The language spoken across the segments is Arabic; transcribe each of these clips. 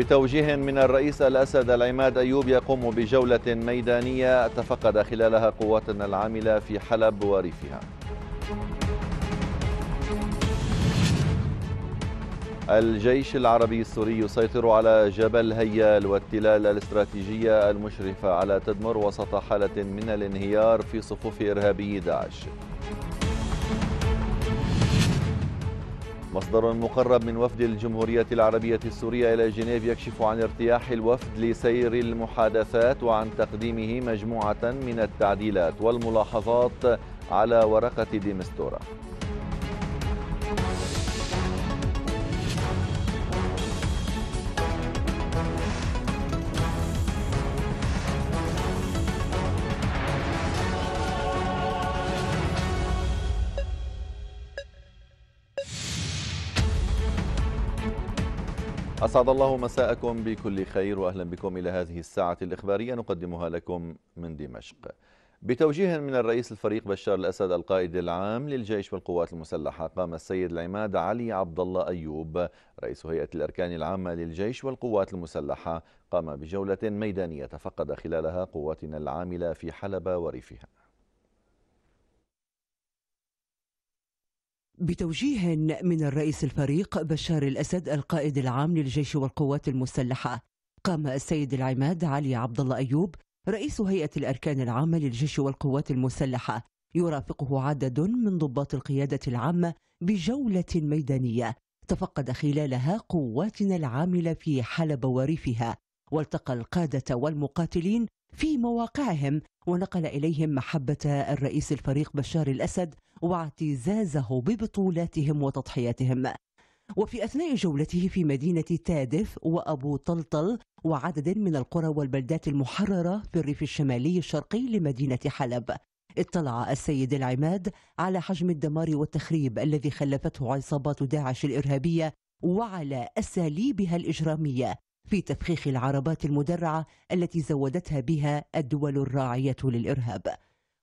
بتوجيه من الرئيس الأسد العماد أيوب يقوم بجولة ميدانية تفقد خلالها قواتنا العاملة في حلب وريفها. الجيش العربي السوري يسيطر على جبل هيال والتلال الاستراتيجية المشرفة على تدمر وسط حالة من الانهيار في صفوف إرهابي داعش. مصدر مقرب من وفد الجمهورية العربية السورية إلى جنيف يكشف عن ارتياح الوفد لسير المحادثات وعن تقديمه مجموعة من التعديلات والملاحظات على ورقة ديمستورا أسعد الله مساءكم بكل خير وأهلا بكم إلى هذه الساعة الإخبارية نقدمها لكم من دمشق. بتوجيه من الرئيس الفريق بشار الأسد القائد العام للجيش والقوات المسلحة قام السيد العماد علي عبد الله أيوب رئيس هيئة الأركان العامة للجيش والقوات المسلحة قام بجولة ميدانية تفقد خلالها قواتنا العاملة في حلب وريفها. بتوجيه من الرئيس الفريق بشار الأسد القائد العام للجيش والقوات المسلحة. قام السيد العماد علي عبد الله أيوب رئيس هيئة الأركان العامة للجيش والقوات المسلحة يرافقه عدد من ضباط القيادة العامة بجولة ميدانية. تفقد خلالها قواتنا العاملة في حلب وريفها والتقى القادة والمقاتلين في مواقعهم ونقل إليهم محبة الرئيس الفريق بشار الأسد واعتزازه ببطولاتهم وتضحياتهم. وفي أثناء جولته في مدينة تادف وأبو طلطل وعدد من القرى والبلدات المحررة في الريف الشمالي الشرقي لمدينة حلب اطلع السيد العماد على حجم الدمار والتخريب الذي خلفته عصابات داعش الإرهابية وعلى أساليبها الإجرامية. في تفخيخ العربات المدرعة التي زودتها بها الدول الراعية للإرهاب.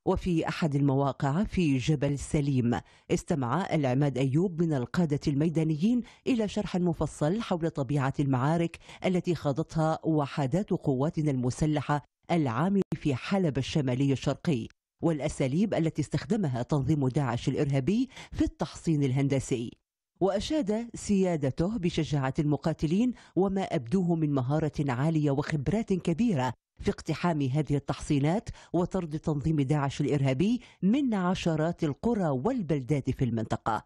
وفي أحد المواقع في جبل السليم استمع العماد أيوب من القادة الميدانيين إلى شرح مفصل حول طبيعة المعارك التي خاضتها وحدات قواتنا المسلحة العامل في حلب الشمالي الشرقي والأساليب التي استخدمها تنظيم داعش الإرهابي في التحصين الهندسي. وأشاد سيادته بشجاعة المقاتلين وما أبدوه من مهارة عالية وخبرات كبيرة في اقتحام هذه التحصينات وطرد تنظيم داعش الإرهابي من عشرات القرى والبلدات في المنطقة.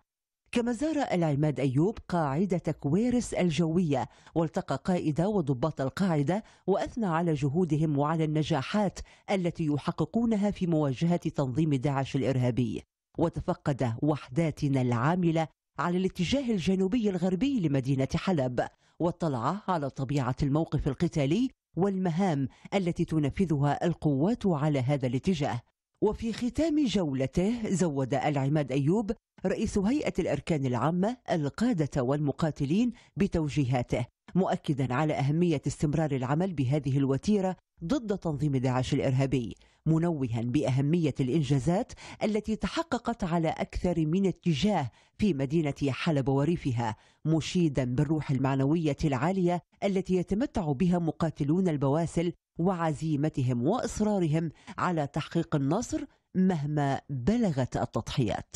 كما زار العماد أيوب قاعدة كويرس الجوية والتقى قائد وضباط القاعدة وأثنى على جهودهم وعلى النجاحات التي يحققونها في مواجهة تنظيم داعش الإرهابي. وتفقد وحداتنا العاملة على الاتجاه الجنوبي الغربي لمدينة حلب واطلع على طبيعة الموقف القتالي والمهام التي تنفذها القوات على هذا الاتجاه. وفي ختام جولته زود العماد أيوب رئيس هيئة الأركان العامة القادة والمقاتلين بتوجيهاته مؤكدا على أهمية استمرار العمل بهذه الوتيرة ضد تنظيم داعش الإرهابي. منوها بأهمية الإنجازات التي تحققت على أكثر من اتجاه في مدينة حلب وريفها مشيدا بالروح المعنوية العالية التي يتمتع بها مقاتلون البواسل وعزيمتهم وإصرارهم على تحقيق النصر مهما بلغت التضحيات.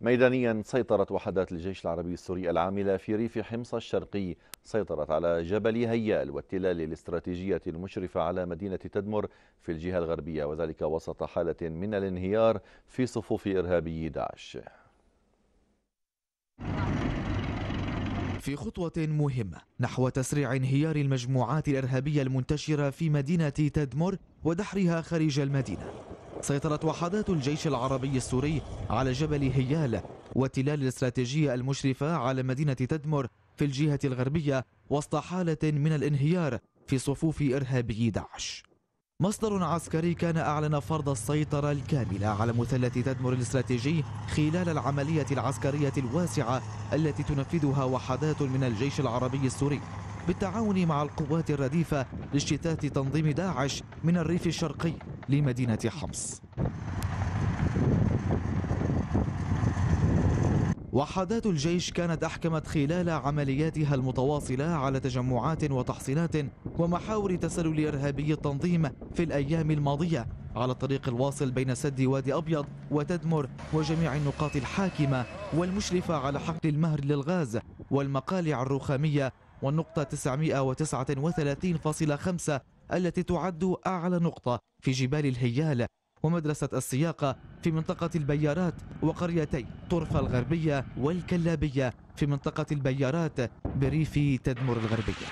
ميدانيا سيطرت وحدات الجيش العربي السوري العاملة في ريف حمص الشرقي. سيطرت على جبل هيال والتلال الاستراتيجية المشرفة على مدينة تدمر في الجهة الغربية وذلك وسط حالة من الانهيار في صفوف إرهابي داعش. في خطوة مهمة نحو تسريع انهيار المجموعات الإرهابية المنتشرة في مدينة تدمر ودحرها خارج المدينة. سيطرت وحدات الجيش العربي السوري على جبل هيال وتلال الاستراتيجية المشرفة على مدينة تدمر في الجهة الغربية وسط حالة من الانهيار في صفوف إرهابي داعش. مصدر عسكري كان أعلن فرض السيطرة الكاملة على مثلث تدمر الاستراتيجي خلال العملية العسكرية الواسعة التي تنفذها وحدات من الجيش العربي السوري. بالتعاون مع القوات الرديفة لاجتثاث تنظيم داعش من الريف الشرقي لمدينة حمص. وحدات الجيش كانت أحكمت خلال عملياتها المتواصلة على تجمعات وتحصينات ومحاور تسلل إرهابي التنظيم في الأيام الماضية على الطريق الواصل بين سد وادي أبيض وتدمر وجميع النقاط الحاكمة والمشرفة على حقل المهر للغاز والمقالع الرخامية والنقطة 939.5 التي تعد أعلى نقطة في جبال الهيال ومدرسة السياقة في منطقة البيارات وقريتي طرفة الغربية والكلابية في منطقة البيارات بريف تدمر الغربية.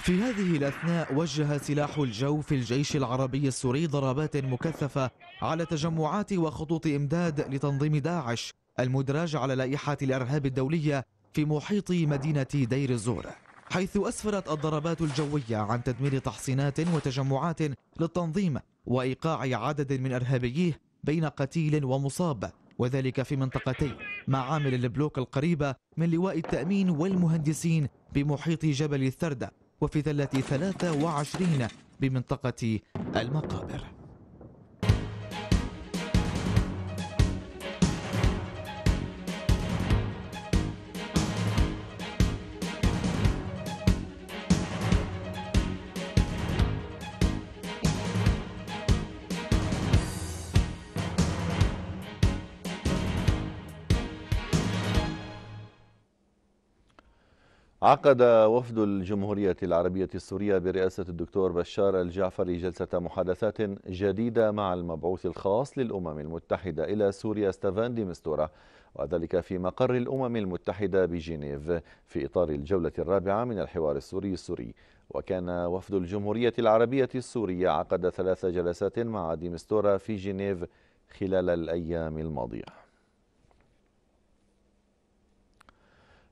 في هذه الأثناء وجه سلاح الجو في الجيش العربي السوري ضربات مكثفة على تجمعات وخطوط إمداد لتنظيم داعش المدرج على لائحة الإرهاب الدولية في محيط مدينة دير الزور. حيث أسفرت الضربات الجوية عن تدمير تحصينات وتجمعات للتنظيم وإيقاع عدد من إرهابيه بين قتيل ومصاب وذلك في منطقتي معامل البلوك القريبة من لواء التأمين والمهندسين بمحيط جبل الثردة وفي ثلة 23 بمنطقة المقابر. عقد وفد الجمهورية العربية السورية برئاسة الدكتور بشار الجعفري جلسة محادثات جديدة مع المبعوث الخاص للأمم المتحدة إلى سوريا ستافان دي مستورة وذلك في مقر الأمم المتحدة بجنيف في إطار الجولة الرابعة من الحوار السوري السوري. وكان وفد الجمهورية العربية السورية عقد ثلاث جلسات مع دي مستورة في جنيف خلال الأيام الماضية.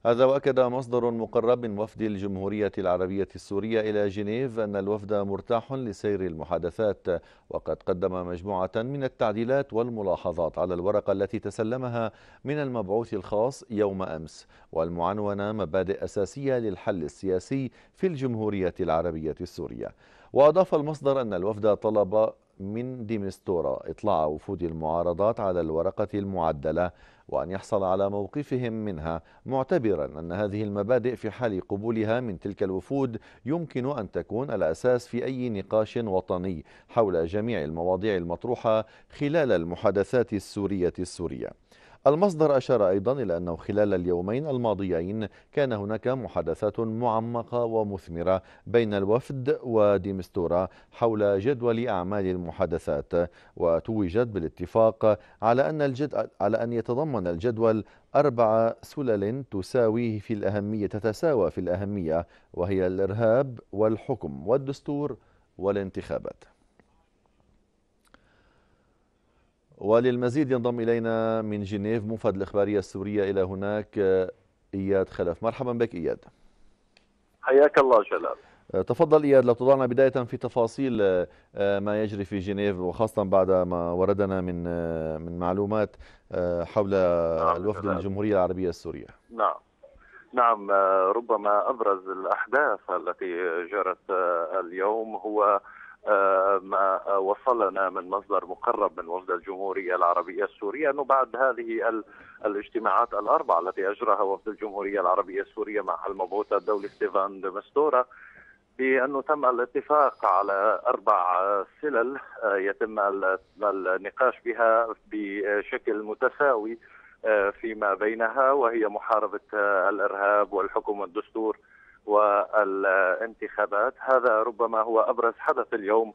هذا وأكد مصدر مقرب من وفد الجمهورية العربية السورية إلى جنيف أن الوفد مرتاح لسير المحادثات وقد قدم مجموعة من التعديلات والملاحظات على الورقة التي تسلمها من المبعوث الخاص يوم أمس والمعنونة مبادئ أساسية للحل السياسي في الجمهورية العربية السورية. وأضاف المصدر أن الوفد طلب من ديمستورا إطلاع وفود المعارضات على الورقة المعدلة وأن يحصل على موقفهم منها. معتبرا أن هذه المبادئ في حال قبولها من تلك الوفود يمكن أن تكون الأساس في أي نقاش وطني حول جميع المواضيع المطروحة خلال المحادثات السورية السورية. المصدر أشار أيضا إلى أنه خلال اليومين الماضيين كان هناك محادثات معمقة ومثمرة بين الوفد وديمستورا حول جدول أعمال المحادثات وتوجت بالاتفاق على أن الجد على أن يتضمن الجدول أربع سلل تساوي في الأهمية تتساوى في الأهمية وهي الإرهاب والحكم والدستور والانتخابات. وللمزيد ينضم إلينا من جنيف مفد الإخبارية السورية إلى هناك إياد خلف. مرحبا بك إياد. حياك الله جلال. تفضل إياد لو تضعنا بداية في تفاصيل ما يجري في جنيف وخاصة بعد ما وردنا من من معلومات حول نعم الوفد جلال. الجمهورية العربية السورية. نعم. نعم ربما أبرز الأحداث التي جرت اليوم هو ما وصلنا من مصدر مقرب من وفد الجمهورية العربية السورية. أنه بعد هذه الاجتماعات الأربعة التي أجراها وفد الجمهورية العربية السورية مع المبعوث الدولي ستيفان دمستورا بأنه تم الاتفاق على أربع سلل يتم النقاش بها بشكل متساوي فيما بينها وهي محاربة الإرهاب والحكم والدستور والانتخابات. هذا ربما هو أبرز حدث اليوم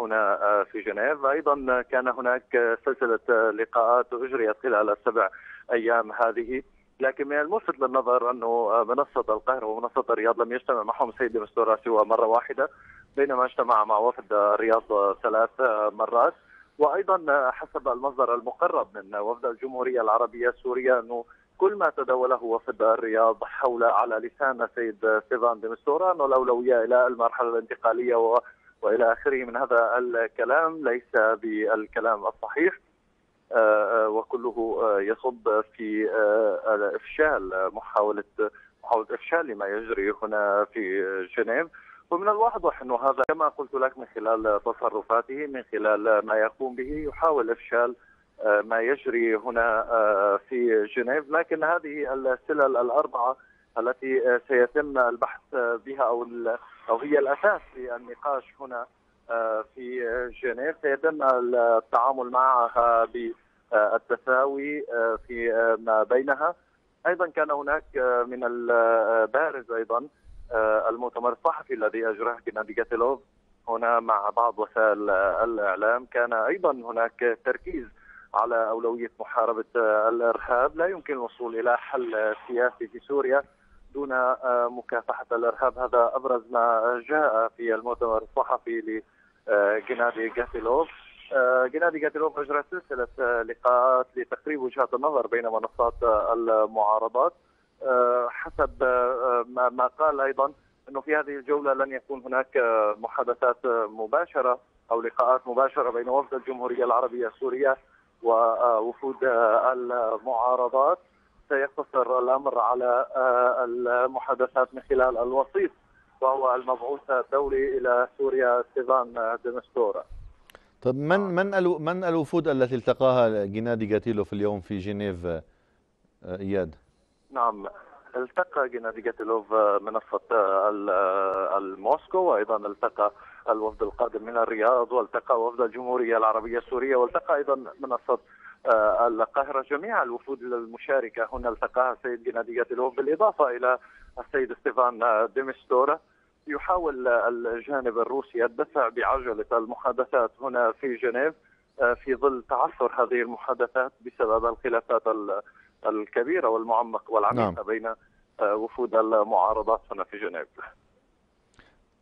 هنا في جنيف. أيضا كان هناك سلسلة لقاءات أجريت خلال السبع أيام هذه. لكن من الملفت للنظر أنه منصة القاهرة ومنصة الرياض لم يجتمع معهم السيد مستورة سوى مرة واحدة بينما اجتمع مع وفد الرياض ثلاث مرات. وأيضا حسب المصدر المقرب من وفد الجمهورية العربية السورية أنه كل ما تداوله وفد الرياض حول على لسان السيد ستيفان ديمستورا انه الاولويه إلى المرحلة الانتقالية و وإلى آخره من هذا الكلام. ليس بالكلام الصحيح وكله يصب في افشال محاولة محاولة إفشال لما يجري هنا في جنيف. ومن الواضح إنه هذا كما قلت لك من خلال تصرفاته من خلال ما يقوم به يحاول إفشال ما يجري هنا في جنيف. لكن هذه السلل الأربعة التي سيتم البحث بها أو أو هي الأساس للنقاش هنا في جنيف. سيتم التعامل معها بالتساوي في ما بينها. أيضا كان هناك من البارز أيضا المؤتمر الصحفي الذي أجراه جنادي هنا مع بعض وسائل الإعلام كان أيضا هناك تركيز على أولوية محاربة الإرهاب، لا يمكن الوصول إلى حل سياسي في سوريا دون مكافحة الإرهاب، هذا أبرز ما جاء في المؤتمر الصحفي لجنادي جاتيلوف. جنادي جاتيلوف اجرى سلسلة لقاءات لتقريب وجهات النظر بين منصات المعارضات. حسب ما قال أيضا إنه في هذه الجولة لن يكون هناك محادثات مباشرة أو لقاءات مباشرة بين وفد الجمهورية العربية السورية ووفود المعارضات سيقتصر الأمر على المحادثات من خلال الوسيط وهو المبعوث الدولي إلى سوريا ستيفان ديمستورا. طيب من من من الوفود التي التقاها جينادي جاتيلوف اليوم في جنيف إياد؟ نعم التقى جينادي جاتيلوف منصة الموسكو وأيضا التقى الوفد القادم من الرياض والتقى وفد الجمهورية العربية السورية والتقى أيضا منصة القاهرة. جميع الوفود المشاركة هنا التقاها السيد جينادي جاتيلوف بالإضافة إلى السيد ستيفان ديمستورا يحاول الجانب الروسي الدفع بعجلة المحادثات هنا في جنيف في ظل تعثر هذه المحادثات بسبب الخلافات الكبيرة والمعمق والعميقة نعم. بين وفود المعارضات هنا في جنيف.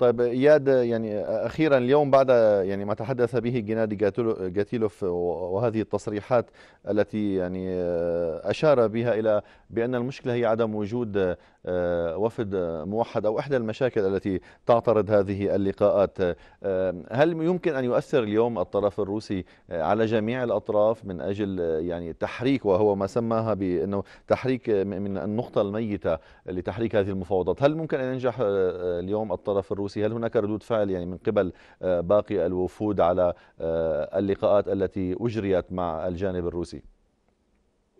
طيب إياد يعني أخيرا اليوم بعد يعني ما تحدث به جنادي جاتيلوف وهذه التصريحات التي يعني أشار بها إلى بأن المشكلة هي عدم وجود آه، وفد موحد أو إحدى المشاكل التي تعترض هذه اللقاءات. آه، هل يمكن أن يؤثر اليوم الطرف الروسي على جميع الأطراف من أجل يعني تحريك وهو ما سماها بأنه تحريك من النقطة الميتة لتحريك هذه المفاوضات؟ هل ممكن أن ينجح آه، اليوم الطرف الروسي هل هناك ردود فعل يعني من قبل باقي الوفود على اللقاءات التي أجريت مع الجانب الروسي؟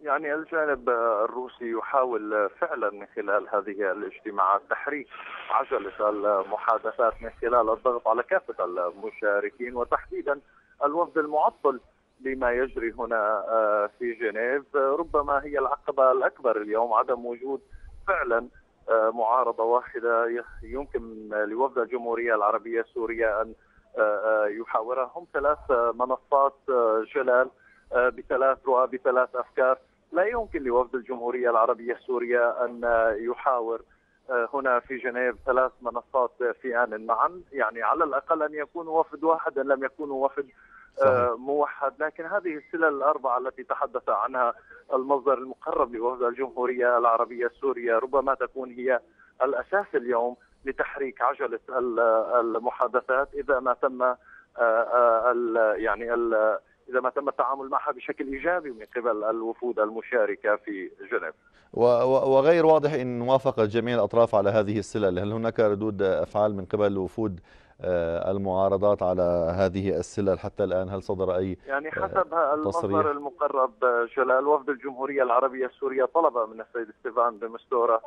يعني الجانب الروسي يحاول فعلا من خلال هذه الاجتماعات تحريك عجلة المحادثات من خلال الضغط على كافة المشاركين وتحديدا الوفد المعطل لما يجري هنا آه، في جنيف. ربما هي العقبة الأكبر اليوم عدم وجود فعلا آه، معارضة واحدة يمكن لوفد الجمهورية العربية السورية أن آه، يحاورها هم ثلاث منصات جلال بثلاث رؤى بثلاث أفكار. لا يمكن لوفد الجمهورية العربية السورية أن يحاور آه، هنا في جنيف ثلاث منصات في آن معا. يعني على الأقل أن يكونوا وفد واحد أن لم يكونوا وفد آه، صحيح. موحد لكن هذه السلل الأربعة التي تحدث عنها المصدر المقرب لوفد الجمهورية العربية السورية ربما تكون هي الأساس اليوم لتحريك عجلة المحادثات إذا ما تم آه، يعني إذا ما تم التعامل معها بشكل إيجابي من قبل الوفود المشاركة في جنيف. وغير واضح إن وافق جميع الأطراف على هذه السلل، هل هناك ردود أفعال من قبل وفود آه، المعارضات على هذه السلل حتى الآن؟ هل صدر أي يعني حسب المصدر المقرب جلال وفد الجمهورية العربية السورية طلب من السيد ستيفان دمستورا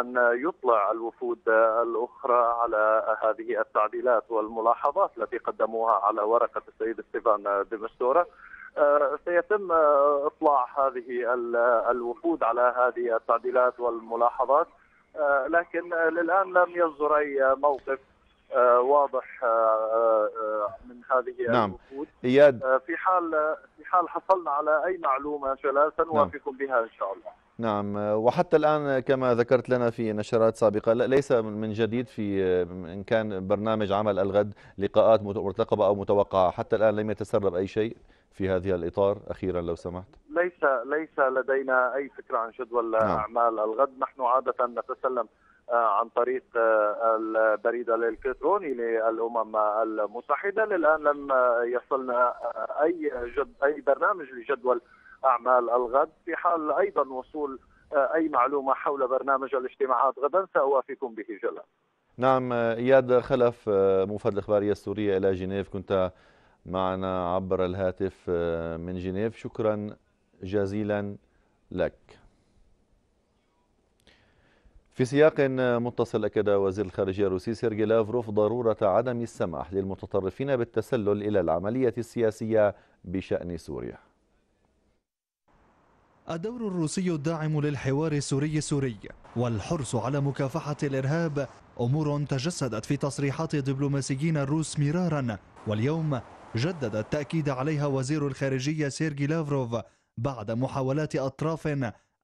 أن يطلع الوفود الأخرى على هذه التعديلات والملاحظات التي قدموها على ورقة السيد ستيفان ديمستورا آه، سيتم إطلاع هذه الوفود على هذه التعديلات والملاحظات. آه، لكن للآن لم يصدر أي موقف. آه، واضح من هذه نعم. الوفود اياد في حال في حال حصلنا على أي معلومة جلال سنوافيكم نعم. بها إن شاء الله نعم وحتى الآن كما ذكرت لنا في نشرات سابقة ليس من جديد في إن كان برنامج عمل الغد لقاءات مرتقبة أو متوقعة حتى الآن لم يتسرب أي شيء في هذه الإطار أخيرا لو سمحت ليس ليس لدينا أي فكرة عن جدول نعم. أعمال الغد نحن عادة نتسلم آه، عن طريق آه، البريد الالكتروني للأمم المتحدة. للآن لم يصلنا آه، أي جد أي برنامج لجدول أعمال الغد. في حال أيضا وصول آه، أي معلومة حول برنامج الاجتماعات غدا سأوافيكم به جلا. نعم إياد خلف آه، موفد الإخبارية السورية إلى جنيف. كنت معنا عبر الهاتف آه، من جنيف. شكرا جزيلا لك. في سياق متصل أكد وزير الخارجية الروسي سيرجي لافروف ضرورة عدم السماح للمتطرفين بالتسلل إلى العملية السياسية بشأن سوريا. الدور الروسي الداعم للحوار السوري السوري والحرص على مكافحة الإرهاب أمور تجسدت في تصريحات دبلوماسيين الروس مرارا واليوم جدد التأكيد عليها وزير الخارجية سيرجي لافروف بعد محاولات أطراف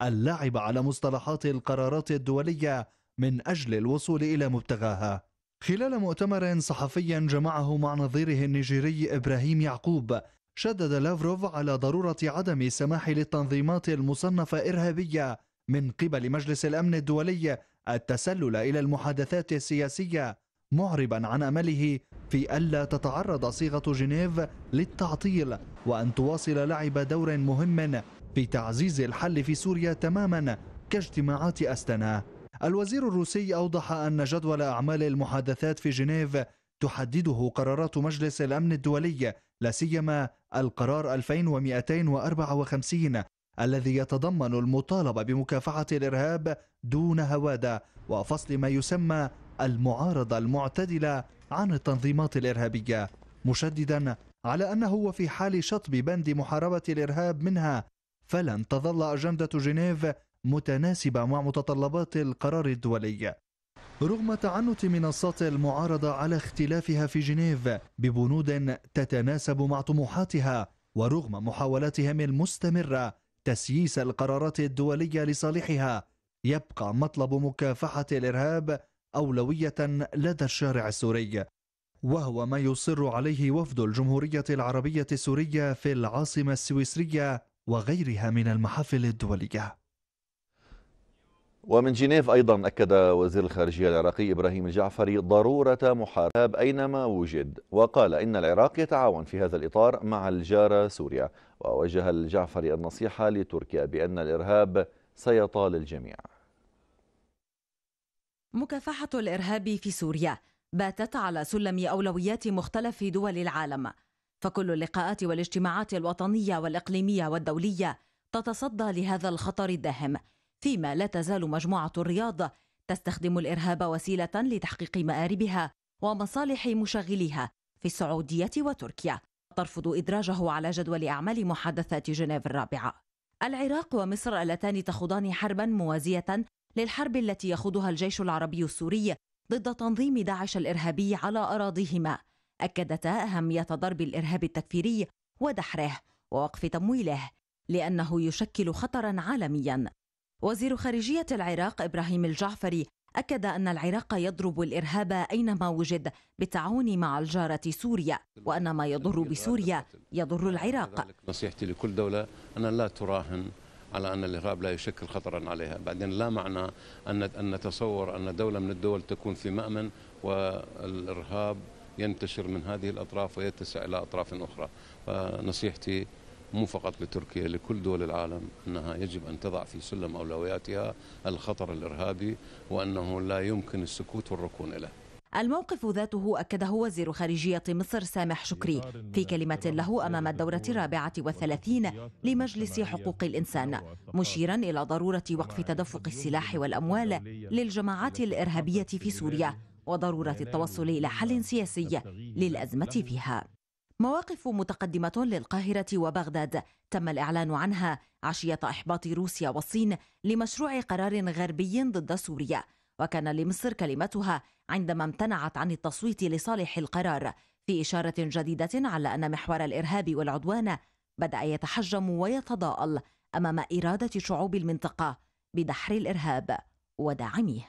اللعب على مصطلحات القرارات الدولية من أجل الوصول إلى مبتغاها. خلال مؤتمر صحفي جمعه مع نظيره النيجيري إبراهيم يعقوب شدد لافروف على ضرورة عدم السماح للتنظيمات المصنفة إرهابية من قبل مجلس الأمن الدولي التسلل إلى المحادثات السياسية معربا عن أمله في ألا تتعرض صيغة جنيف للتعطيل وأن تواصل لعب دور مهم في تعزيز الحل في سوريا تماما كاجتماعات أستنا. الوزير الروسي أوضح أن جدول أعمال المحادثات في جنيف تحدده قرارات مجلس الأمن الدولي لا سيما القرار 2254 الذي يتضمن المطالبة بمكافحة الإرهاب دون هوادة وفصل ما يسمى المعارضة المعتدلة عن التنظيمات الإرهابية مشددا على أنه وفي حال شطب بند محاربة الإرهاب منها فلن تظل أجندة جنيف متناسبة مع متطلبات القرار الدولي. رغم تعنت منصات المعارضة على اختلافها في جنيف ببنود تتناسب مع طموحاتها ورغم محاولاتهم المستمرة تسييس القرارات الدولية لصالحها يبقى مطلب مكافحة الإرهاب أولوية لدى الشارع السوري. وهو ما يصر عليه وفد الجمهورية العربية السورية في العاصمة السويسرية وغيرها من المحافل الدولية. ومن جنيف أيضا أكد وزير الخارجية العراقي إبراهيم الجعفري ضرورة محارب أينما وجد وقال إن العراق يتعاون في هذا الإطار مع الجارة سوريا. ووجه الجعفري النصيحة لتركيا بأن الإرهاب سيطال الجميع. مكافحة الإرهاب في سوريا باتت على سلم أولويات مختلف دول العالم فكل اللقاءات والاجتماعات الوطنية والإقليمية والدولية تتصدى لهذا الخطر الداهم فيما لا تزال مجموعة الرياض تستخدم الإرهاب وسيلة لتحقيق مآربها ومصالح مشغليها في السعودية وتركيا ترفض إدراجه على جدول أعمال محادثات جنيف الرابعة. العراق ومصر اللتان تخوضان حربا موازية للحرب التي يخوضها الجيش العربي السوري ضد تنظيم داعش الإرهابي على أراضيهما. أكدتا أهمية ضرب الإرهاب التكفيري ودحره ووقف تمويله لأنه يشكل خطرا عالميا. وزير خارجية العراق إبراهيم الجعفري أكد أن العراق يضرب الإرهاب أينما وجد بالتعاون مع الجارة سوريا وأن ما يضر بسوريا يضر العراق. نصيحتي لكل دولة أن لا تراهن على أن الإرهاب لا يشكل خطرا عليها. بعدين لا معنى أن نتصور أن دولة من الدول تكون في مأمن والإرهاب ينتشر من هذه الأطراف ويتسع إلى أطراف أخرى. فنصيحتي مو فقط لتركيا لكل دول العالم أنها يجب أن تضع في سلم أولوياتها الخطر الإرهابي وأنه لا يمكن السكوت والركون إليه. الموقف ذاته أكده وزير خارجية مصر سامح شكري في كلمة له أمام الدورة الرابعة والثلاثين لمجلس حقوق الإنسان مشيرا إلى ضرورة وقف تدفق السلاح والأموال للجماعات الإرهابية في سوريا. وضرورة التوصل إلى حل سياسي للأزمة فيها. مواقف متقدمة للقاهرة وبغداد. تم الإعلان عنها عشية إحباط روسيا والصين لمشروع قرار غربي ضد سوريا. وكان لمصر كلمتها عندما امتنعت عن التصويت لصالح القرار. في إشارة جديدة على أن محور الإرهاب والعدوان بدأ يتحجم ويتضاءل أمام إرادة شعوب المنطقة بدحر الإرهاب ودعمه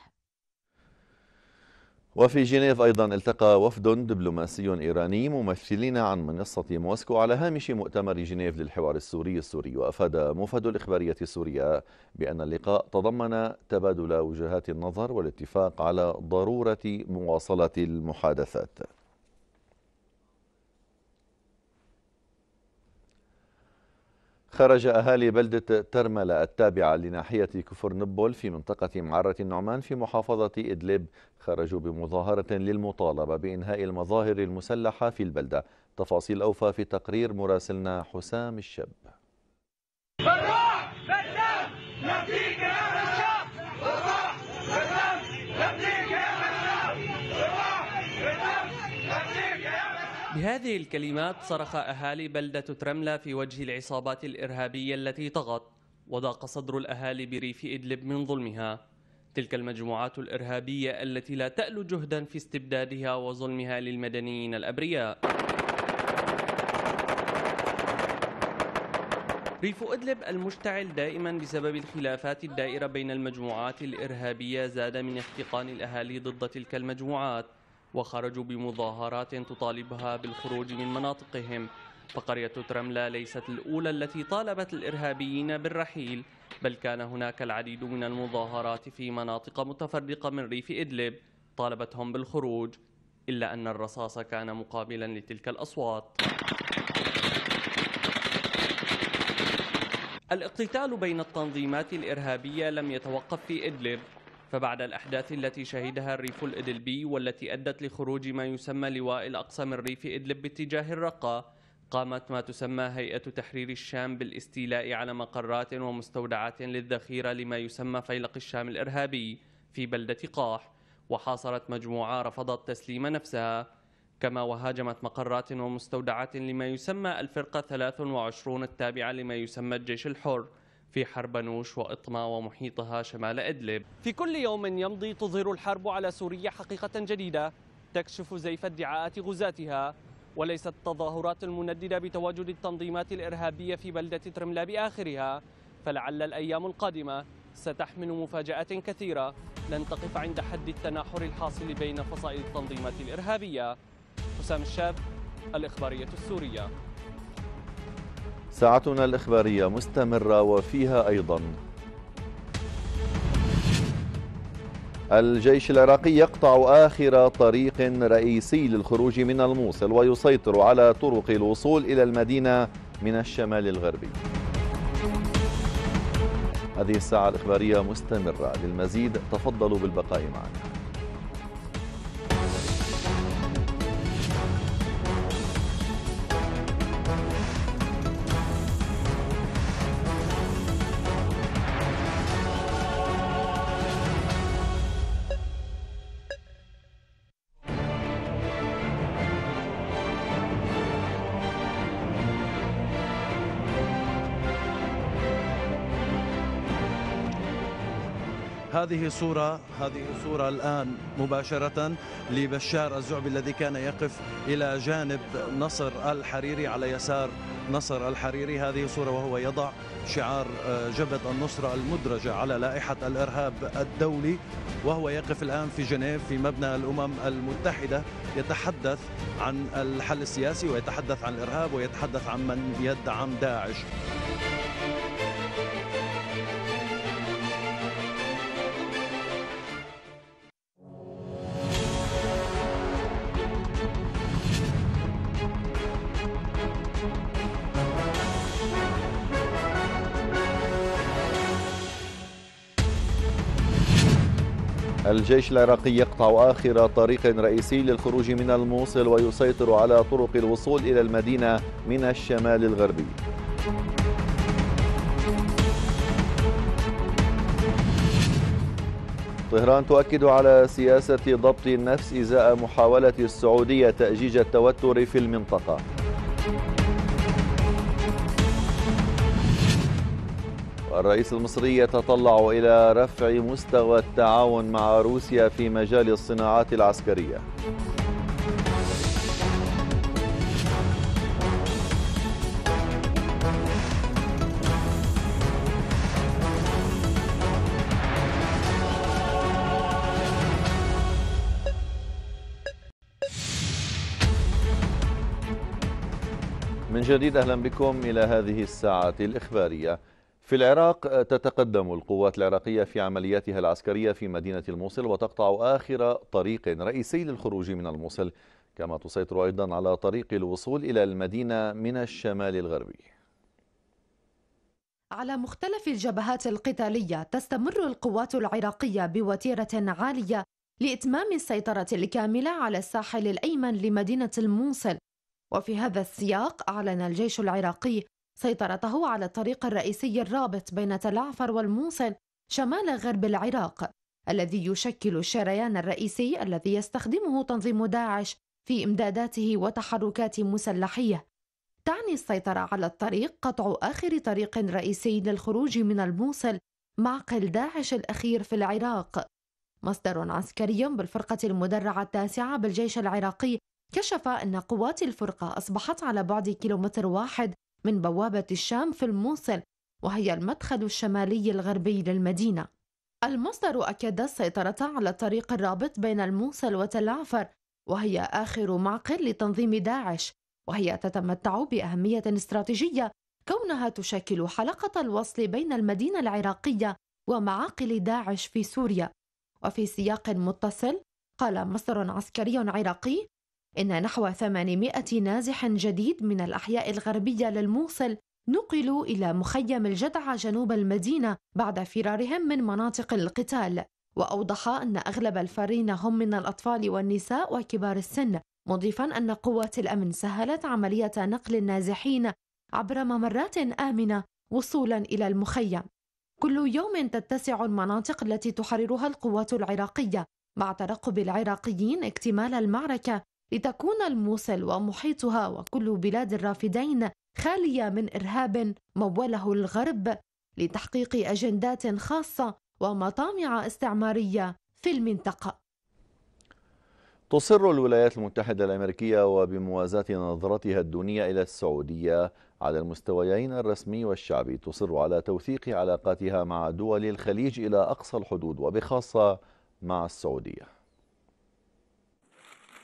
وفي جنيف أيضا التقى وفد دبلوماسي إيراني ممثلين عن منصة موسكو على هامش مؤتمر جنيف للحوار السوري السوري وأفاد مفد الإخبارية السورية بأن اللقاء تضمن تبادل وجهات النظر والاتفاق على ضرورة مواصلة المحادثات. خرج أهالي بلدة ترملة التابعة لناحية كفر نبول في منطقة معرة النعمان في محافظة إدلب. خرجوا بمظاهرة للمطالبة بإنهاء المظاهر المسلحة في البلدة. تفاصيل أوفى في تقرير مراسلنا حسام الشب. بهذه الكلمات صرخ أهالي بلدة ترملة في وجه العصابات الإرهابية التي طغت وضاق صدر الأهالي بريف إدلب من ظلمها. تلك المجموعات الإرهابية التي لا تألو جهدا في استبدادها وظلمها للمدنيين الأبرياء. ريف إدلب المشتعل دائما بسبب الخلافات الدائرة بين المجموعات الإرهابية زاد من احتقان الأهالي ضد تلك المجموعات. وخرجوا بمظاهرات تطالبها بالخروج من مناطقهم. فقرية ترملا ليست الأولى التي طالبت الإرهابيين بالرحيل بل كان هناك العديد من المظاهرات في مناطق متفرقة من ريف إدلب طالبتهم بالخروج إلا أن الرصاص كان مقابلا لتلك الأصوات. الإقتتال بين التنظيمات الإرهابية لم يتوقف في إدلب. فبعد الأحداث التي شهدها الريف الإدلبي والتي أدت لخروج ما يسمى لواء الأقصى من ريف إدلب باتجاه الرقة قامت ما تسمى هيئة تحرير الشام بالاستيلاء على مقرات ومستودعات للذخيرة لما يسمى فيلق الشام الإرهابي في بلدة قاح. وحاصرت مجموعة رفضت تسليم نفسها. كما وهاجمت مقرات ومستودعات لما يسمى الفرقة 23 التابعة لما يسمى الجيش الحر. في حربنوش وإطما ومحيطها شمال إدلب. في كل يوم يمضي تظهر الحرب على سوريا حقيقة جديدة تكشف زيف ادعاءات غزاتها وليست التظاهرات المنددة بتواجد التنظيمات الإرهابية في بلدة ترملا بآخرها. فلعل الأيام القادمة ستحمل مفاجآت كثيرة لن تقف عند حد التناحر الحاصل بين فصائل التنظيمات الإرهابية. حسام الشاب الإخبارية السورية. ساعتنا الإخبارية مستمرة وفيها أيضا. الجيش العراقي يقطع آخر طريق رئيسي للخروج من الموصل ويسيطر على طرق الوصول إلى المدينة من الشمال الغربي. هذه الساعة الإخبارية مستمرة. للمزيد تفضلوا بالبقاء معنا. هذه صورة هذه صورة الآن مباشرة لبشار الزعبي الذي كان يقف إلى جانب نصر الحريري على يسار نصر الحريري. هذه صورة وهو يضع شعار آه، جبهة النصرة المدرجة على لائحة الإرهاب الدولي وهو يقف الآن في جنيف في مبنى الأمم المتحدة يتحدث عن الحل السياسي ويتحدث عن الإرهاب ويتحدث عن من يدعم داعش. الجيش العراقي يقطع آخر طريق رئيسي للخروج من الموصل ويسيطر على طرق الوصول إلى المدينة من الشمال الغربي. طهران تؤكد على سياسة ضبط النفس إزاء محاولة السعودية تأجيج التوتر في المنطقة. الرئيس المصري يتطلع إلى رفع مستوى التعاون مع روسيا في مجال الصناعات العسكرية. من جديد أهلا بكم إلى هذه الساعة الإخبارية. في العراق تتقدم القوات العراقية في عملياتها العسكرية في مدينة الموصل وتقطع آخر طريق رئيسي للخروج من الموصل. كما تسيطر أيضا على طريق الوصول إلى المدينة من الشمال الغربي. على مختلف الجبهات القتالية تستمر القوات العراقية بوتيرة عالية لإتمام السيطرة الكاملة على الساحل الأيمن لمدينة الموصل. وفي هذا السياق أعلن الجيش العراقي سيطرته على الطريق الرئيسي الرابط بين تل عفر والموصل شمال غرب العراق الذي يشكل الشريان الرئيسي الذي يستخدمه تنظيم داعش في إمداداته وتحركات مسلحية. تعني السيطرة على الطريق قطع آخر طريق رئيسي للخروج من الموصل معقل داعش الأخير في العراق. مصدر عسكري بالفرقة المدرعة التاسعة بالجيش العراقي كشف أن قوات الفرقة أصبحت على بعد كيلومتر واحد من بوابة الشام في الموصل وهي المدخل الشمالي الغربي للمدينة. المصدر أكد السيطرة على الطريق الرابط بين الموصل وتل عفر وهي آخر معقل لتنظيم داعش وهي تتمتع بأهمية استراتيجية كونها تشكل حلقة الوصل بين المدينة العراقية ومعاقل داعش في سوريا. وفي سياق متصل قال مصدر عسكري عراقي إن نحو 800 نازح جديد من الأحياء الغربية للموصل نقلوا إلى مخيم الجدعة جنوب المدينة بعد فرارهم من مناطق القتال. وأوضح أن أغلب الفارين هم من الأطفال والنساء وكبار السن مضيفا أن قوات الأمن سهلت عملية نقل النازحين عبر ممرات آمنة وصولا إلى المخيم. كل يوم تتسع المناطق التي تحررها القوات العراقية مع ترقب العراقيين اكتمال المعركة لتكون الموصل ومحيطها وكل بلاد الرافدين خالية من إرهاب موله الغرب لتحقيق أجندات خاصة ومطامع استعمارية في المنطقة. تصر الولايات المتحدة الأمريكية وبموازاة نظرتها الدونية إلى السعودية على المستويين الرسمي والشعبي تصر على توثيق علاقاتها مع دول الخليج إلى أقصى الحدود وبخاصة مع السعودية.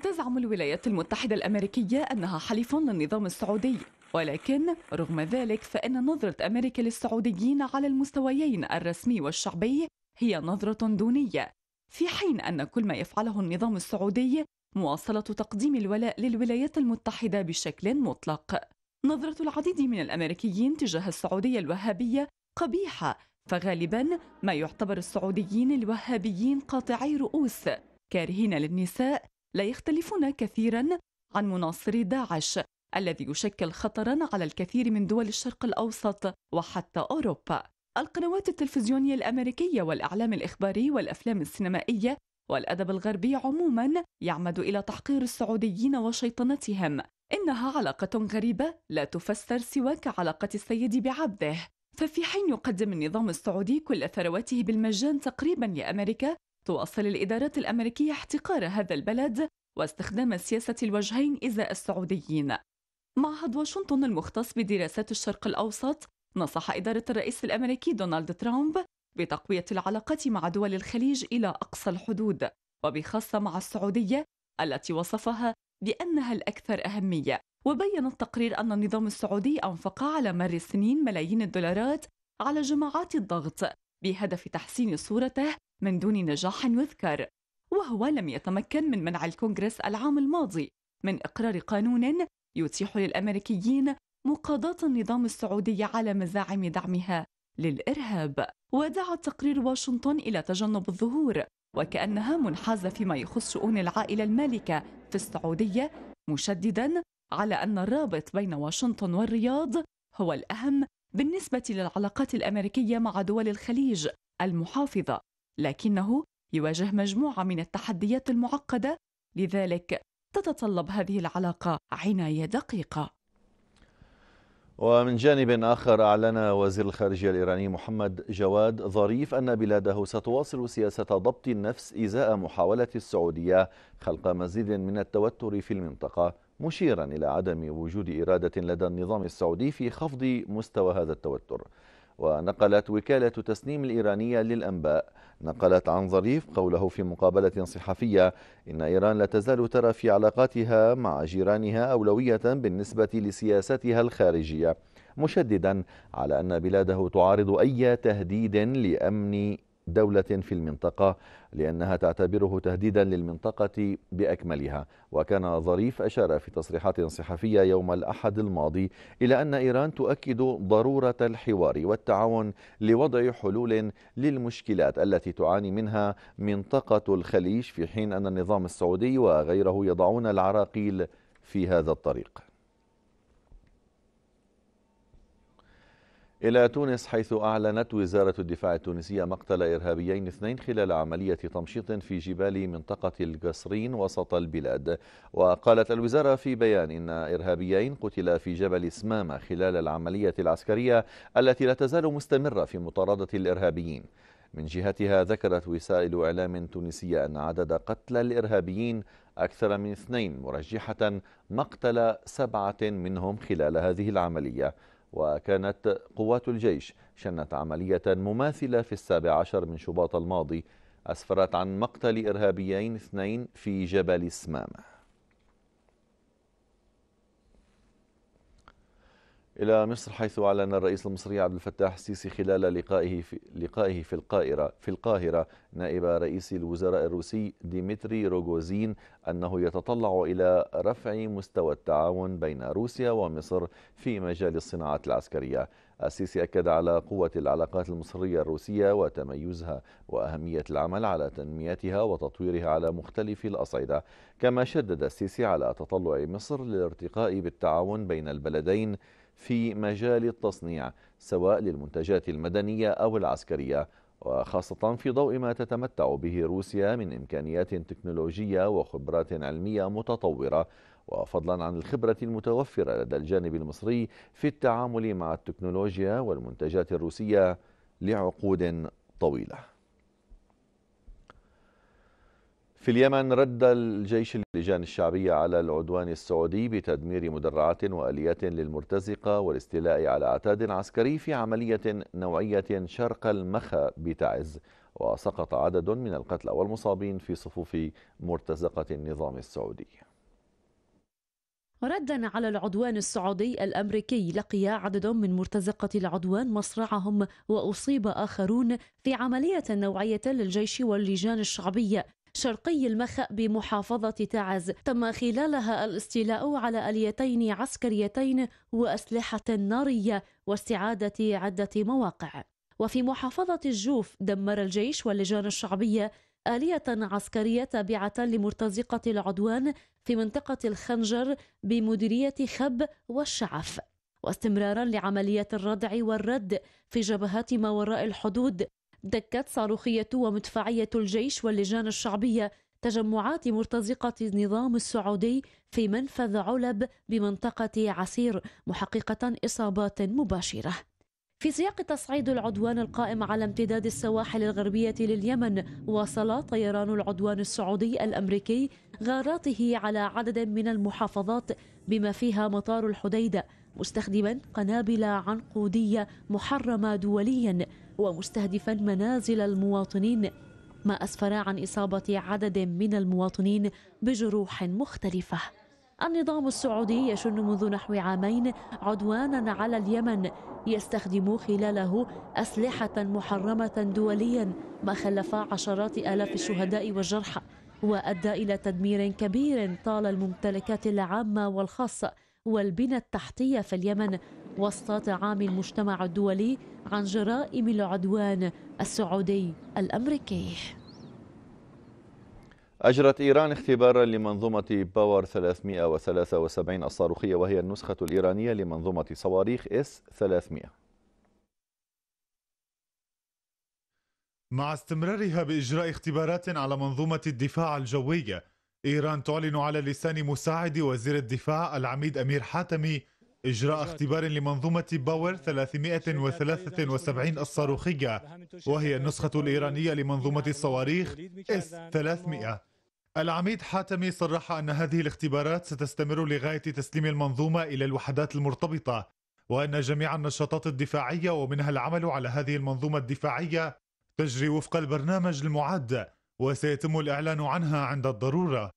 تزعم الولايات المتحدة الأمريكية أنها حليف للنظام السعودي. ولكن رغم ذلك فإن نظرة أمريكا للسعوديين على المستويين الرسمي والشعبي هي نظرة دونية في حين أن كل ما يفعله النظام السعودي مواصلة تقديم الولاء للولايات المتحدة بشكل مطلق. نظرة العديد من الأمريكيين تجاه السعودية الوهابية قبيحة فغالبا ما يعتبر السعوديين الوهابيين قاطعي رؤوس. كارهين للنساء لا يختلفون كثيرا عن مناصري داعش الذي يشكل خطرا على الكثير من دول الشرق الأوسط وحتى أوروبا. القنوات التلفزيونية الأمريكية والإعلام الإخباري والأفلام السينمائية والأدب الغربي عموما يعمد إلى تحقير السعوديين وشيطنتهم. إنها علاقة غريبة لا تفسر سوى كعلاقة السيد بعبده. ففي حين يقدم النظام السعودي كل ثرواته بالمجان تقريبا لأمريكا تواصل الإدارات الأمريكية احتقار هذا البلد واستخدام سياسة الوجهين إزاء السعوديين. معهد واشنطن المختص بدراسات الشرق الأوسط نصح إدارة الرئيس الأمريكي دونالد ترامب بتقوية العلاقات مع دول الخليج إلى أقصى الحدود وبخاصة مع السعودية التي وصفها بأنها الأكثر أهمية. وبين التقرير أن النظام السعودي أنفق على مر السنين ملايين الدولارات على جماعات الضغط بهدف تحسين صورته من دون نجاح يذكر وهو لم يتمكن من منع الكونغرس العام الماضي. من إقرار قانون يتيح للأمريكيين مقاضاة النظام السعودي على مزاعم دعمها للإرهاب. ودعا تقرير واشنطن إلى تجنب الظهور وكأنها منحازة فيما يخص شؤون العائلة المالكة في السعودية مشددا على أن الرابط بين واشنطن والرياض هو الأهم بالنسبة للعلاقات الأمريكية مع دول الخليج المحافظة. لكنه يواجه مجموعة من التحديات المعقدة لذلك تتطلب هذه العلاقة عناية دقيقة. ومن جانب آخر أعلن وزير الخارجية الإيراني محمد جواد ظريف أن بلاده ستواصل سياسة ضبط النفس إزاء محاولة السعودية خلق مزيد من التوتر في المنطقة مشيرا إلى عدم وجود إرادة لدى النظام السعودي في خفض مستوى هذا التوتر. ونقلت وكالة تسنيم الإيرانية للأنباء. نقلت عن ظريف قوله في مقابلة صحفية إن إيران لا تزال ترى في علاقاتها مع جيرانها أولوية بالنسبة لسياستها الخارجية مشددا على أن بلاده تعارض أي تهديد لأمن دولة في المنطقة لأنها تعتبره تهديدا للمنطقة بأكملها. وكان ظريف أشار في تصريحات صحفية يوم الأحد الماضي إلى أن إيران تؤكد ضرورة الحوار والتعاون لوضع حلول للمشكلات التي تعاني منها منطقة الخليج في حين أن النظام السعودي وغيره يضعون العراقيل في هذا الطريق. إلى تونس حيث أعلنت وزارة الدفاع التونسية مقتل إرهابيين اثنين خلال عملية تمشيط في جبال منطقة القصرين وسط البلاد. وقالت الوزارة في بيان إن إرهابيين قتلا في جبل سمامة خلال العملية العسكرية التي لا تزال مستمرة في مطاردة الإرهابيين. من جهتها ذكرت وسائل إعلام تونسية أن عدد قتلى الإرهابيين أكثر من اثنين مرجحة مقتل سبعة منهم خلال هذه العملية. وكانت قوات الجيش شنت عملية مماثلة في السابع عشر من شباط الماضي أسفرت عن مقتل إرهابيين اثنين في جبل سمامة إلى مصر حيث أعلن الرئيس المصري عبد الفتاح السيسي خلال لقائه في لقائه في القاهرة في القاهرة نائب رئيس الوزراء الروسي ديمتري روغوزين أنه يتطلع إلى رفع مستوى التعاون بين روسيا ومصر في مجال الصناعات العسكرية. السيسي أكد على قوة العلاقات المصرية الروسية وتميزها وأهمية العمل على تنميتها وتطويرها على مختلف الأصعدة كما شدد السيسي على تطلع مصر للارتقاء بالتعاون بين البلدين في مجال التصنيع سواء للمنتجات المدنية أو العسكرية وخاصة في ضوء ما تتمتع به روسيا من إمكانيات تكنولوجية وخبرات علمية متطورة. وفضلا عن الخبرة المتوفرة لدى الجانب المصري في التعامل مع التكنولوجيا والمنتجات الروسية لعقود طويلة. في اليمن رد الجيش اللجان الشعبية على العدوان السعودي بتدمير مدرعات وآليات للمرتزقة والاستيلاء على عتاد عسكري في عملية نوعية شرق المخا بتعز وسقط عدد من القتلى والمصابين في صفوف مرتزقة النظام السعودي. ردا على العدوان السعودي الأمريكي لقي عدد من مرتزقة العدوان مصرعهم وأصيب آخرون في عملية نوعية للجيش واللجان الشعبية. شرقي المخأ بمحافظة تعز تم خلالها الاستيلاء على آليتين عسكريتين وأسلحة نارية واستعادة عدة مواقع. وفي محافظة الجوف دمر الجيش واللجان الشعبية آلية عسكرية تابعة لمرتزقة العدوان في منطقة الخنجر بمديرية خب والشعف. واستمرارا لعملية الردع والرد في جبهات ما وراء الحدود دكت صاروخية ومدفعية الجيش واللجان الشعبية تجمعات مرتزقة النظام السعودي في منفذ علب بمنطقة عسير محققة إصابات مباشرة. في سياق تصعيد العدوان القائم على امتداد السواحل الغربية لليمن واصل طيران العدوان السعودي الأمريكي غاراته على عدد من المحافظات بما فيها مطار الحديدة مستخدما قنابل عنقودية محرمة دوليا. ومستهدفا منازل المواطنين ما أسفر عن إصابة عدد من المواطنين بجروح مختلفة. النظام السعودي يشن منذ نحو عامين عدوانا على اليمن يستخدم خلاله أسلحة محرمة دوليا ما خلف عشرات آلاف الشهداء والجرحى وأدى إلى تدمير كبير طال الممتلكات العامة والخاصة والبنى التحتية في اليمن. وسط تعامي المجتمع الدولي عن جرائم العدوان السعودي الأمريكي. أجرت إيران اختبارا لمنظومة باور 373 الصاروخية وهي النسخة الإيرانية لمنظومة صواريخ إس 300 مع استمرارها بإجراء اختبارات على منظومة الدفاع الجوي إيران تعلن على لسان مساعد وزير الدفاع العميد أمير حاتمي إجراء اختبار لمنظومة باور 373 الصاروخية وهي النسخة الإيرانية لمنظومة الصواريخ اس 300 العميد حاتمي صرح أن هذه الاختبارات ستستمر لغاية تسليم المنظومة إلى الوحدات المرتبطة وأن جميع النشاطات الدفاعية ومنها العمل على هذه المنظومة الدفاعية تجري وفق البرنامج المعد وسيتم الإعلان عنها عند الضرورة.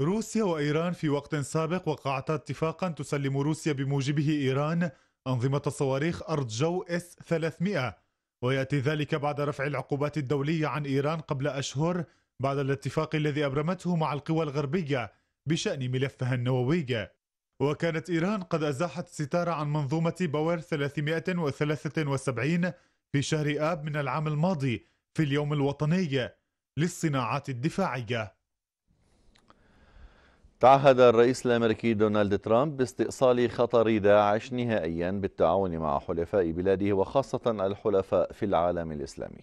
روسيا وإيران في وقت سابق وقعتا اتفاقا تسلم روسيا بموجبه إيران أنظمة صواريخ أرض جو إس 300 ويأتي ذلك بعد رفع العقوبات الدولية عن إيران قبل أشهر بعد الاتفاق الذي أبرمته مع القوى الغربية بشأن ملفها النووي. وكانت إيران قد أزاحت الستار عن منظومة باور 373 في شهر آب من العام الماضي في اليوم الوطني للصناعات الدفاعية. تعهد الرئيس الأمريكي دونالد ترامب باستئصال خطر داعش نهائيا بالتعاون مع حلفاء بلاده وخاصة الحلفاء في العالم الإسلامي.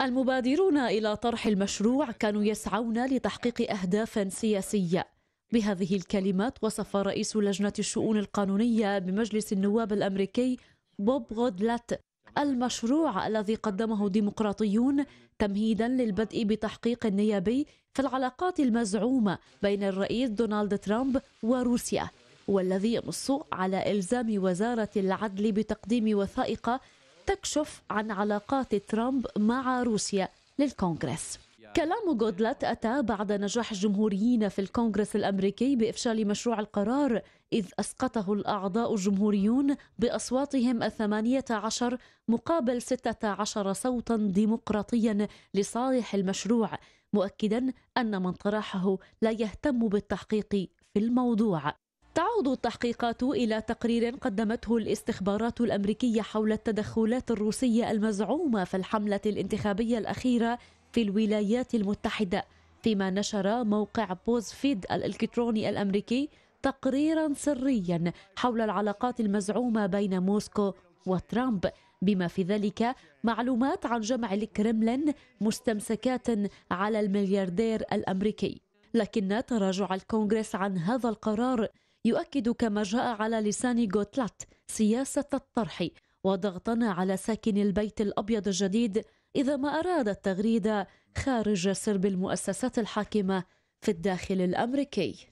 المبادرون إلى طرح المشروع كانوا يسعون لتحقيق أهداف سياسية. بهذه الكلمات وصف رئيس لجنة الشؤون القانونية بمجلس النواب الأمريكي بوب غودلات المشروع الذي قدمه ديمقراطيون تمهيدا للبدء بتحقيق نيابي في العلاقات المزعومة بين الرئيس دونالد ترامب وروسيا والذي ينص على إلزام وزارة العدل بتقديم وثائق تكشف عن علاقات ترامب مع روسيا للكونغرس. كلام جودلات أتى بعد نجاح الجمهوريين في الكونغرس الأمريكي بإفشال مشروع القرار إذ أسقطه الأعضاء الجمهوريون بأصواتهم الثمانية عشر مقابل ستة عشر صوتا ديمقراطيا لصالح المشروع مؤكدا أن من طرحه لا يهتم بالتحقيق في الموضوع. تعود التحقيقات إلى تقرير قدمته الاستخبارات الأمريكية حول التدخلات الروسية المزعومة في الحملة الانتخابية الأخيرة في الولايات المتحدة فيما نشر موقع بوزفيد الإلكتروني الأمريكي تقريرا سريا حول العلاقات المزعومة بين موسكو وترامب بما في ذلك معلومات عن جمع الكرملين مستمسكات على الملياردير الأمريكي. لكن تراجع الكونغرس عن هذا القرار يؤكد كما جاء على لسان غوتلات سياسة الطرح وضغطنا على ساكن البيت الأبيض الجديد إذا ما أراد التغريد خارج سرب المؤسسات الحاكمة في الداخل الأمريكي.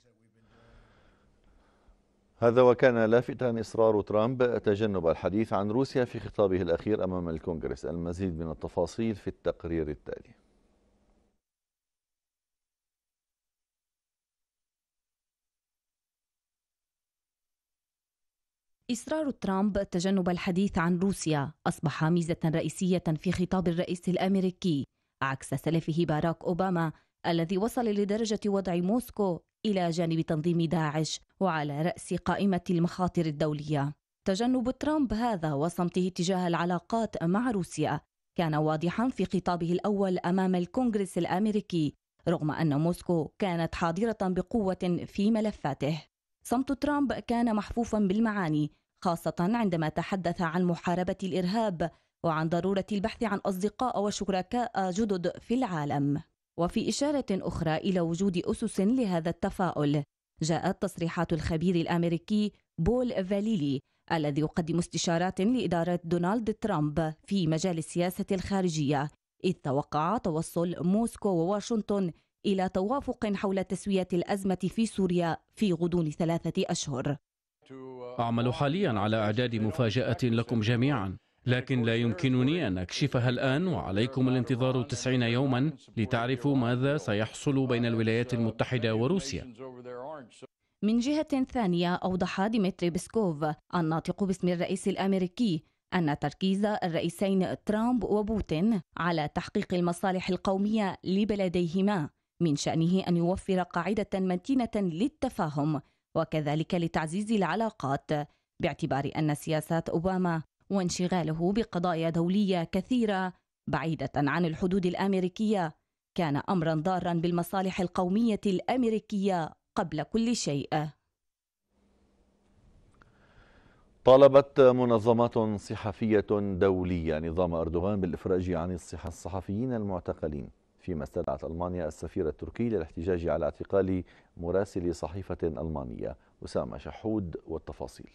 هذا وكان لافتا إصرار ترامب تجنب الحديث عن روسيا في خطابه الأخير أمام الكونغرس. المزيد من التفاصيل في التقرير التالي. إصرار ترامب تجنب الحديث عن روسيا أصبح ميزة رئيسية في خطاب الرئيس الأمريكي عكس سلفه باراك أوباما الذي وصل لدرجة وضع موسكو إلى جانب تنظيم داعش وعلى رأس قائمة المخاطر الدولية. تجنب ترامب هذا وصمته تجاه العلاقات مع روسيا كان واضحا في خطابه الأول أمام الكونغرس الأمريكي رغم أن موسكو كانت حاضرة بقوة في ملفاته. صمت ترامب كان محفوفا بالمعاني خاصة عندما تحدث عن محاربة الإرهاب وعن ضرورة البحث عن أصدقاء وشركاء جدد في العالم. وفي إشارة أخرى إلى وجود أسس لهذا التفاؤل جاءت تصريحات الخبير الأمريكي بول فاليلي الذي يقدم استشارات لإدارة دونالد ترامب في مجال السياسة الخارجية إذ توقع توصل موسكو وواشنطن إلى توافق حول تسوية الأزمة في سوريا في غضون ثلاثة أشهر. أعمل حاليا على إعداد مفاجأة لكم جميعا. لكن لا يمكنني أن أكشفها الآن وعليكم الانتظار تسعين يوما لتعرفوا ماذا سيحصل بين الولايات المتحدة وروسيا. من جهة ثانية أوضح ديمتري بسكوف الناطق باسم الرئيس الأمريكي أن تركيز الرئيسين ترامب وبوتين على تحقيق المصالح القومية لبلديهما من شأنه أن يوفر قاعدة متينة للتفاهم وكذلك لتعزيز العلاقات باعتبار أن سياسات أوباما وانشغاله بقضايا دولية كثيرة بعيدة عن الحدود الأمريكية كان أمرا ضارا بالمصالح القومية الأمريكية قبل كل شيء. طالبت منظمات صحفية دولية نظام أردوغان بالإفراج عن الصحفيين المعتقلين. فيما استدعت ألمانيا السفير التركي للاحتجاج على اعتقال مراسل صحيفة ألمانية. أسامة شحود والتفاصيل.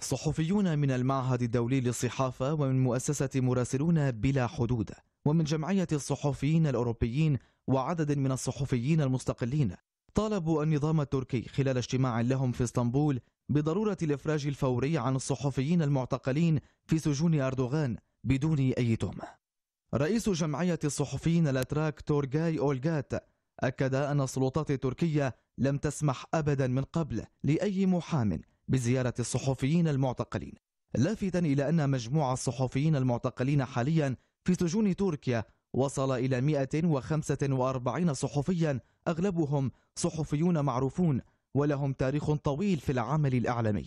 صحفيون من المعهد الدولي للصحافة ومن مؤسسة مراسلون بلا حدود ومن جمعية الصحفيين الأوروبيين وعدد من الصحفيين المستقلين طالبوا النظام التركي خلال اجتماع لهم في اسطنبول بضرورة الإفراج الفوري عن الصحفيين المعتقلين في سجون أردوغان بدون أي تهمة. رئيس جمعية الصحفيين الأتراك تورغاي أولغات أكد أن السلطات التركية لم تسمح أبدا من قبل لأي محام بزيارة الصحفيين المعتقلين. لافتا إلى أن مجموع الصحفيين المعتقلين حاليا في سجون تركيا وصل إلى 145 صحفيا أغلبهم صحفيون معروفون ولهم تاريخ طويل في العمل الإعلامي.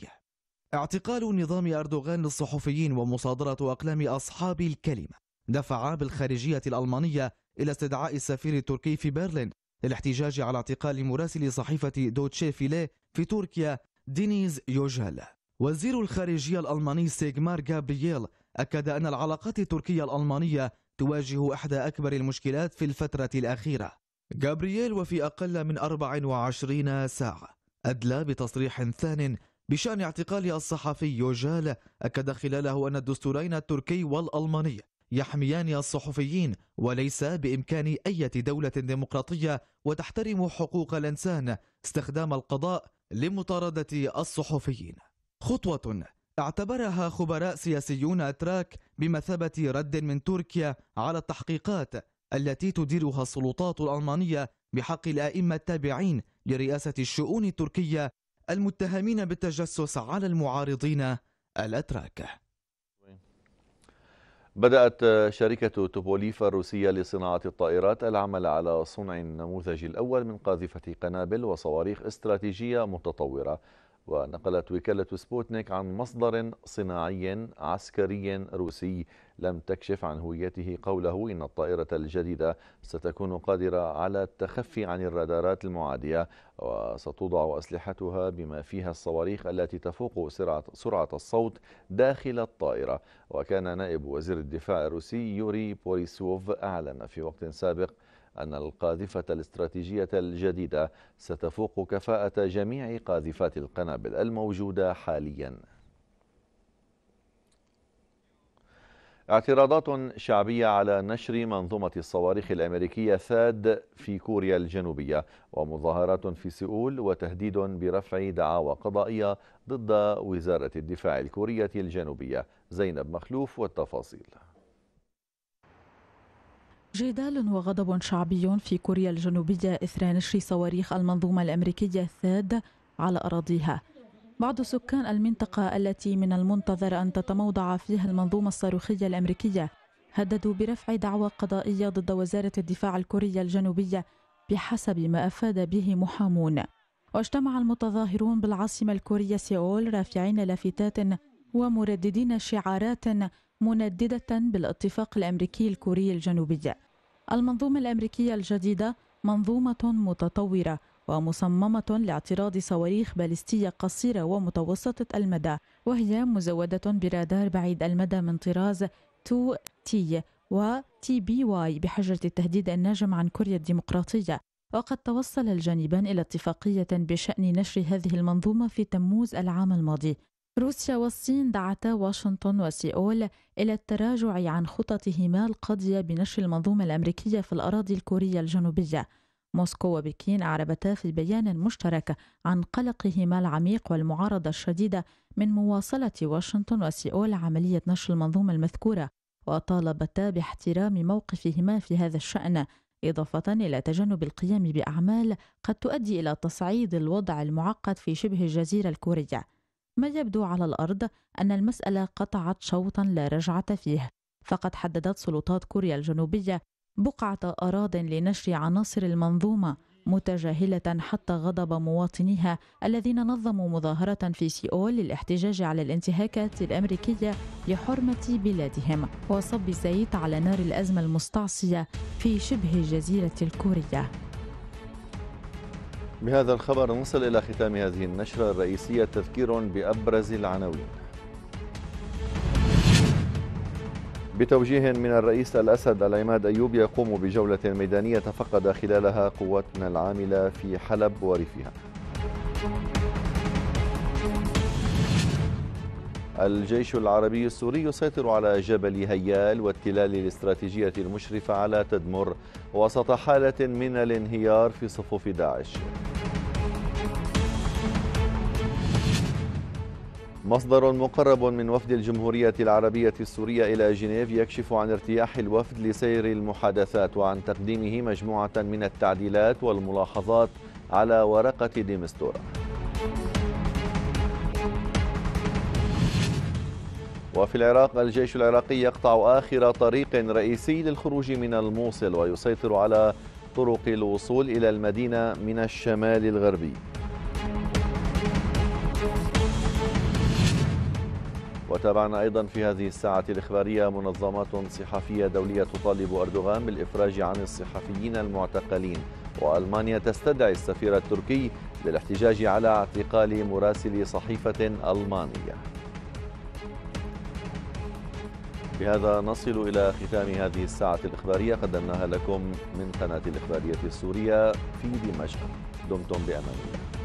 اعتقال نظام أردوغان للصحفيين ومصادرة أقلام أصحاب الكلمة. دفع بالخارجية الألمانية إلى استدعاء السفير التركي في برلين للاحتجاج على اعتقال مراسل صحيفة دوتشي فيلي في تركيا دينيز يوجال وزير الخارجية الألماني سيغمار جابرييل أكد أن العلاقات التركية الألمانية تواجه إحدى أكبر المشكلات في الفترة الأخيرة. جابرييل وفي أقل من 24 ساعة أدلى بتصريح ثان بشأن اعتقال الصحفي يوجال أكد خلاله أن الدستورين التركي والألماني يحميان الصحفيين وليس بإمكان أي دولة ديمقراطية وتحترم حقوق الإنسان استخدام القضاء لمطاردة الصحفيين. خطوة اعتبرها خبراء سياسيون أتراك بمثابة رد من تركيا على التحقيقات التي تديرها السلطات الألمانية بحق الآئمة التابعين لرئاسة الشؤون التركية المتهمين بالتجسس على المعارضين الأتراك. بدأت شركة توبوليفا الروسية لصناعة الطائرات العمل على صنع النموذج الأول من قاذفة قنابل وصواريخ استراتيجية متطورة. ونقلت وكالة سبوتنيك عن مصدر صناعي عسكري روسي لم تكشف عن هويته قوله إن الطائرة الجديدة ستكون قادرة على التخفي عن الرادارات المعادية وستوضع أسلحتها بما فيها الصواريخ التي تفوق سرعة, سرعة الصوت داخل الطائرة. وكان نائب وزير الدفاع الروسي يوري بوريسوف أعلن في وقت سابق أن القاذفة الاستراتيجية الجديدة ستفوق كفاءة جميع قاذفات القنابل الموجودة حالياً. اعتراضات شعبية على نشر منظومة الصواريخ الأمريكية ثاد في كوريا الجنوبية ومظاهرات في سيول وتهديد برفع دعاوى قضائية ضد وزارة الدفاع الكورية الجنوبية. زينب مخلوف والتفاصيل. جدال وغضب شعبي في كوريا الجنوبية إثر نشر صواريخ المنظومة الأمريكية الثاد على أراضيها. بعض سكان المنطقة التي من المنتظر أن تتموضع فيها المنظومة الصاروخية الأمريكية هددوا برفع دعوى قضائية ضد وزارة الدفاع الكورية الجنوبية بحسب ما أفاد به محامون. واجتمع المتظاهرون بالعاصمة الكورية سيول رافعين لافتات ومرددين شعارات منددة بالاتفاق الأمريكي الكوري الجنوبي. المنظومة الأمريكية الجديدة منظومة متطورة ومصممة لاعتراض صواريخ باليستية قصيرة ومتوسطة المدى وهي مزودة برادار بعيد المدى من طراز 2 تي و تي بي واي بحجة التهديد الناجم عن كوريا الديمقراطية. وقد توصل الجانبان إلى اتفاقية بشأن نشر هذه المنظومة في تموز العام الماضي. روسيا والصين دعتا واشنطن وسيول إلى التراجع عن خططهما القاضية بنشر المنظومة الأمريكية في الأراضي الكورية الجنوبية. موسكو وبكين أعربتا في بيان مشترك عن قلقهما العميق والمعارضة الشديدة من مواصلة واشنطن وسيول عملية نشر المنظومة المذكورة وطالبتا باحترام موقفهما في هذا الشأن إضافة إلى تجنب القيام بأعمال قد تؤدي إلى تصعيد الوضع المعقد في شبه الجزيرة الكورية. ما يبدو على الأرض أن المسألة قطعت شوطا لا رجعة فيه فقد حددت سلطات كوريا الجنوبية بقعة أراض لنشر عناصر المنظومة متجاهلة حتى غضب مواطنيها الذين نظموا مظاهرة في سيول للاحتجاج على الانتهاكات الأمريكية لحرمة بلادهم. وصب الزيت على نار الأزمة المستعصية في شبه جزيرة الكورية. بهذا الخبر نصل إلى ختام هذه النشرة الرئيسية تذكير بأبرز العناوين. بتوجيه من الرئيس الأسد العماد أيوب يقوم بجولة ميدانية تفقد خلالها قواتنا العاملة في حلب وريفها. الجيش العربي السوري يسيطر على جبل هيال والتلال الاستراتيجية المشرفة على تدمر وسط حالة من الانهيار في صفوف داعش. مصدر مقرب من وفد الجمهورية العربية السورية إلى جنيف يكشف عن ارتياح الوفد لسير المحادثات وعن تقديمه مجموعة من التعديلات والملاحظات على ورقة ديمستورا وفي العراق الجيش العراقي يقطع آخر طريق رئيسي للخروج من الموصل ويسيطر على طرق الوصول إلى المدينة من الشمال الغربي. وتابعنا أيضا في هذه الساعة الإخبارية منظمات صحفية دولية تطالب أردوغان بالإفراج عن الصحفيين المعتقلين وألمانيا تستدعي السفير التركي للاحتجاج على اعتقال مراسل صحيفة ألمانية. بهذا نصل إلى ختام هذه الساعة الإخبارية. قدمناها لكم من قناة الإخبارية السورية في دمشق. دمتم بأمان الله.